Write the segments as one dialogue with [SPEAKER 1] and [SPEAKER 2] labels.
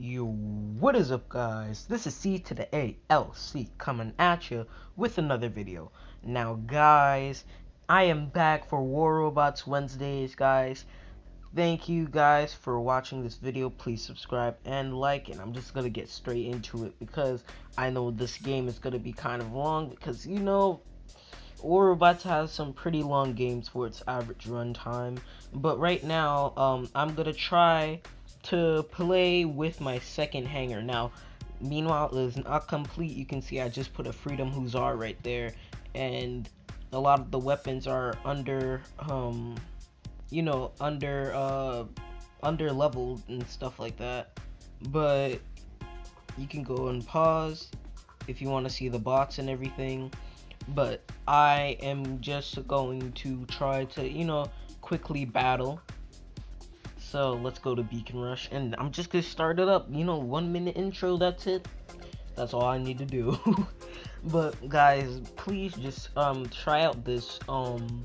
[SPEAKER 1] Yo, what is up guys? This is C to the ALC coming at you with another video. Now guys, I am back for War Robots Wednesdays guys. Thank you guys for watching this video. Please subscribe and like and I'm just gonna get straight into it because I know this game is gonna be kind of long because you know War Robots has some pretty long games for its average runtime. But right now, um, I'm gonna try to play with my second hangar. Now, meanwhile, it is not complete. You can see I just put a Freedom Hussar right there, and a lot of the weapons are under, um, you know, under, uh, under leveled and stuff like that. But you can go and pause if you want to see the bots and everything. But I am just going to try to, you know, quickly battle so let's go to Beacon Rush, and I'm just gonna start it up. You know, one minute intro. That's it. That's all I need to do. but guys, please just um try out this um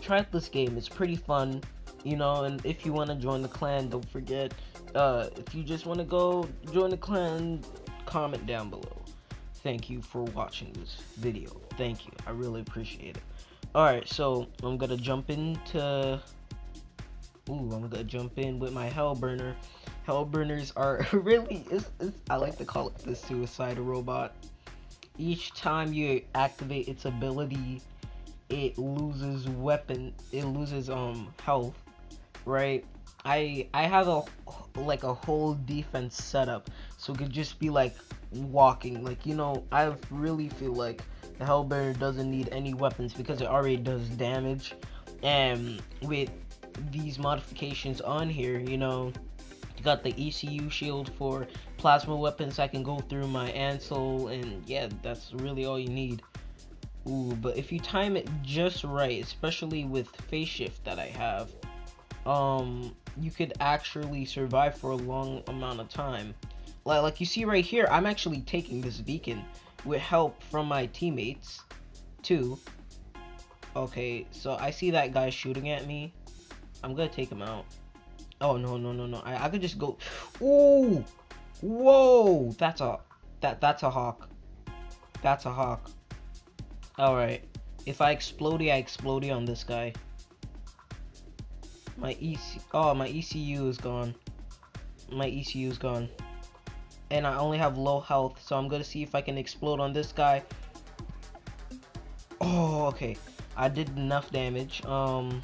[SPEAKER 1] try out this game. It's pretty fun. You know, and if you want to join the clan, don't forget. Uh, if you just want to go join the clan, comment down below. Thank you for watching this video. Thank you. I really appreciate it. Alright, so I'm gonna jump into Ooh, I'm gonna jump in with my Hellburner. Hellburners are really, it's, it's, I like to call it the suicide robot. Each time you activate its ability, it loses weapon, it loses um health, right? I I have a like a whole defense setup, so it could just be like walking. Like you know, I really feel like the Hellburner doesn't need any weapons because it already does damage, and with these modifications on here, you know, got the ECU shield for plasma weapons. I can go through my Ansel, and yeah, that's really all you need. Ooh, but if you time it just right, especially with phase shift that I have, um, you could actually survive for a long amount of time. Like, like you see right here, I'm actually taking this beacon with help from my teammates, too. Okay, so I see that guy shooting at me. I'm gonna take him out. Oh no no no no! I I could just go. Ooh, whoa! That's a that that's a hawk. That's a hawk. All right. If I explode, I explode on this guy. My EC oh my ECU is gone. My ECU is gone. And I only have low health, so I'm gonna see if I can explode on this guy. Oh, okay. I did enough damage. Um,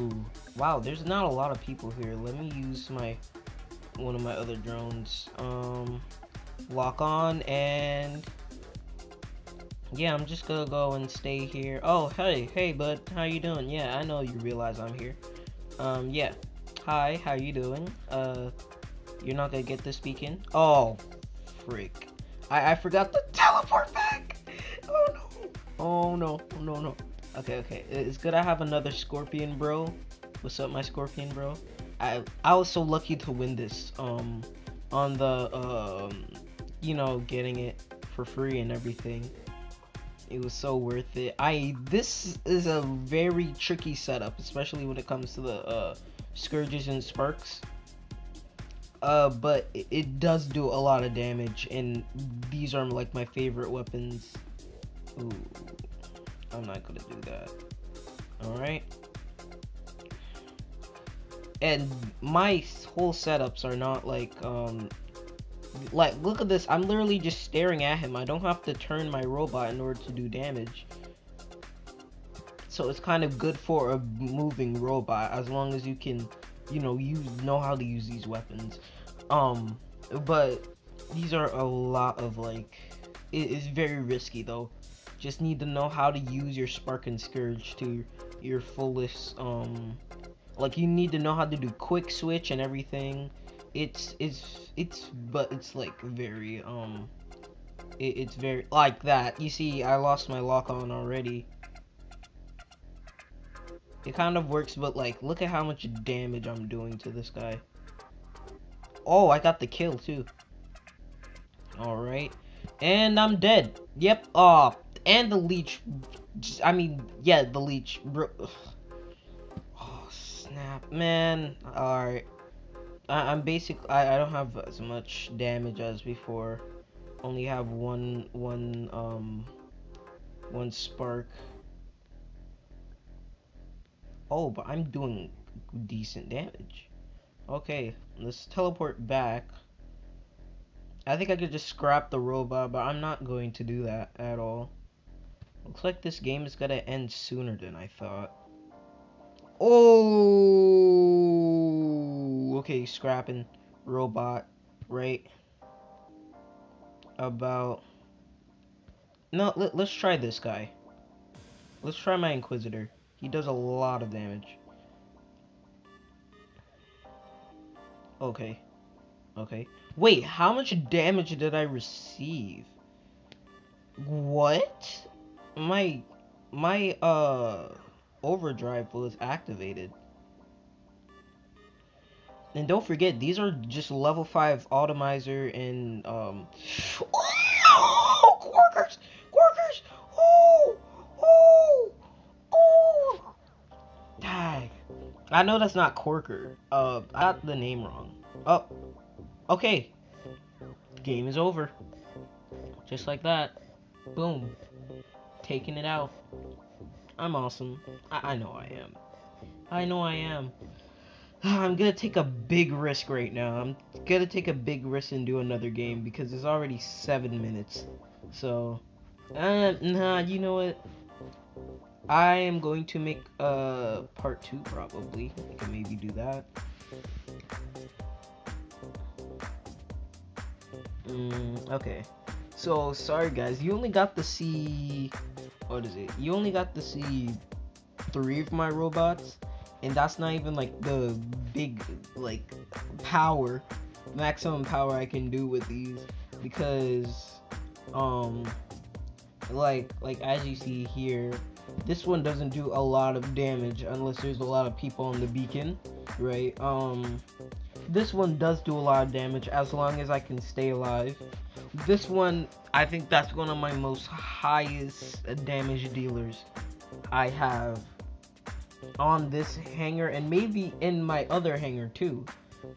[SPEAKER 1] Ooh. Wow, there's not a lot of people here. Let me use my one of my other drones. Um lock on and yeah, I'm just gonna go and stay here. Oh, hey, hey, bud, how you doing? Yeah, I know you realize I'm here. Um, yeah. Hi, how you doing? Uh, you're not gonna get this beacon? Oh, freak. I, I forgot to teleport back! Oh no! Oh no, no, no. Okay, okay. It's good I have another Scorpion, bro. What's up, my Scorpion, bro? I I was so lucky to win this um on the um you know getting it for free and everything. It was so worth it. I this is a very tricky setup, especially when it comes to the uh, scourges and sparks. Uh, but it, it does do a lot of damage, and these are like my favorite weapons. Ooh. I'm not gonna do that. Alright. And my whole setups are not like, um, like, look at this. I'm literally just staring at him. I don't have to turn my robot in order to do damage. So it's kind of good for a moving robot as long as you can, you know, use know how to use these weapons. Um, but these are a lot of like, it is very risky though just need to know how to use your spark and scourge to your fullest um like you need to know how to do quick switch and everything. It's it's it's but it's like very um it, it's very like that. You see i lost my lock on already. It kind of works but like look at how much damage i'm doing to this guy. Oh i got the kill too. All right. And i'm dead. Yep. Oh and the leech. I mean, yeah, the leech. Oh, snap, man. Alright. I, am basic. I, I don't have as much damage as before. Only have one one um one spark. Oh, but I'm doing decent damage. Okay, let's teleport back. I think I could just scrap the robot, but I'm not going to do that at all. Looks like this game is gonna end sooner than I thought. Oh, okay, scrapping robot, right? About no, let, let's try this guy. Let's try my Inquisitor. He does a lot of damage. Okay. Okay. Wait, how much damage did I receive? What? My my uh overdrive was activated. And don't forget, these are just level 5 atomizer and um Oh, Quarkers! Quarkers! Oh! Oh! Oh! Dang. I know that's not Corker. Uh, I got the name wrong. Oh, okay. Game is over. Just like that. Boom. Taking it out. I'm awesome. I, I know I am. I know I am. I'm gonna take a big risk right now. I'm gonna take a big risk and do another game because it's already seven minutes. So, uh, nah, you know what? I am going to make uh part two probably. I can maybe do that. Mm, okay. So sorry guys, you only got to see what is it? You only got to see three of my robots, and that's not even like the big like power, maximum power I can do with these because um like like as you see here this one doesn't do a lot of damage unless there's a lot of people on the beacon, right? Um, this one does do a lot of damage as long as I can stay alive. This one, I think that's one of my most highest damage dealers I have on this hangar and maybe in my other hangar too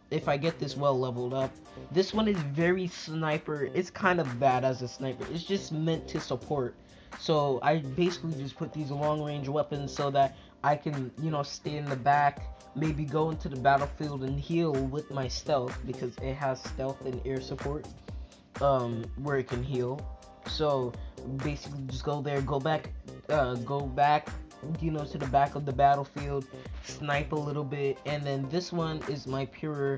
[SPEAKER 1] if I get this well leveled up. This one is very sniper. It's kind of bad as a sniper. It's just meant to support. So I basically just put these long range weapons so that I can, you know, stay in the back, maybe go into the battlefield and heal with my stealth because it has stealth and air support um, where it can heal. So basically just go there, go back, uh, go back, you know, to the back of the battlefield, snipe a little bit, and then this one is my pure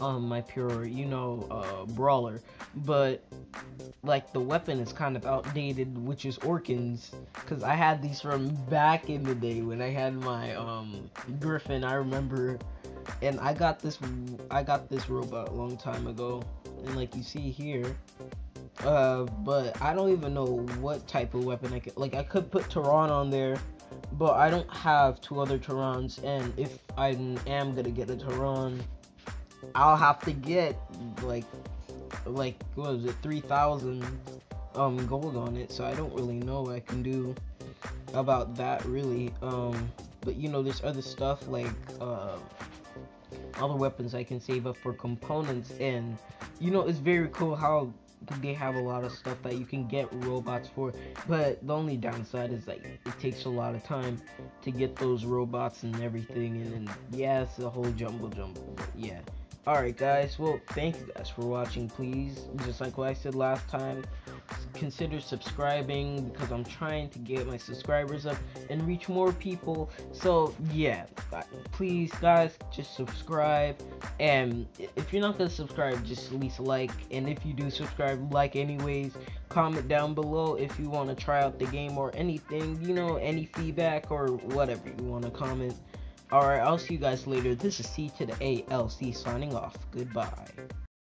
[SPEAKER 1] um my pure you know uh brawler but like the weapon is kind of outdated which is orkans because i had these from back in the day when i had my um griffin i remember. And i got this i got this robot a long time ago. And like you see here uh but i don't even know what type of weapon i could like i could put Taran on there but i don't have two other Tarans. And if i am gonna get a Taran I'll have to get like like what was it, three thousand um gold on it. So I don't really know what I can do about that really. Um, but you know, there's other stuff like uh, other weapons I can save up for components, and you know, it's very cool how they have a lot of stuff that you can get robots for but the only downside is like it takes a lot of time to get those robots and everything and then yeah it's a whole jumble jumble but yeah Alright guys, well thank you guys for watching please. Just like what I said last time, consider subscribing because I'm trying to get my subscribers up and reach more people. So yeah, please guys, just subscribe. And if you're not gonna subscribe, just at least like. And if you do subscribe, like anyways. Comment down below if you want to try out the game or anything, you know, any feedback or whatever you want to comment. Alright, I'll see you guys later. This is C to the A L C signing off. Goodbye.